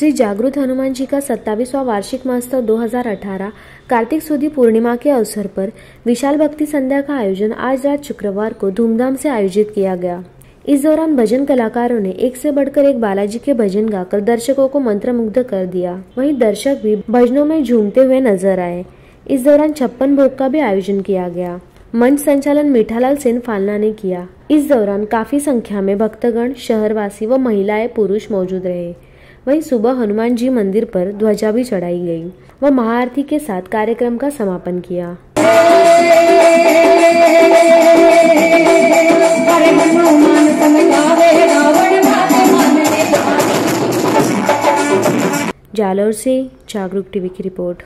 श्री जागृत हनुमान जी का सत्तावीसवां वार्षिक महोत्सव 2018 कार्तिक सुदी पूर्णिमा के अवसर पर विशाल भक्ति संध्या का आयोजन आज रात शुक्रवार को धूमधाम से आयोजित किया गया। इस दौरान भजन कलाकारों ने एक से बढ़कर एक बालाजी के भजन गाकर दर्शकों को मंत्रमुग्ध कर दिया। वहीं दर्शक भी भजनों में झूमते हुए नज़र आए। इस दौरान छप्पन भोग का भी आयोजन किया गया। मंच संचालन मीठालाल सेन फालना ने किया। इस दौरान काफ़ी संख्या में भक्तगण, शहरवासी व महिलाएँ, पुरुष मौजूद रहे। वहीं सुबह हनुमान जी मंदिर पर ध्वजा भी चढ़ाई गई। व महाआरती के साथ कार्यक्रम का समापन किया। जालौर से जागरूक टीवी की रिपोर्ट।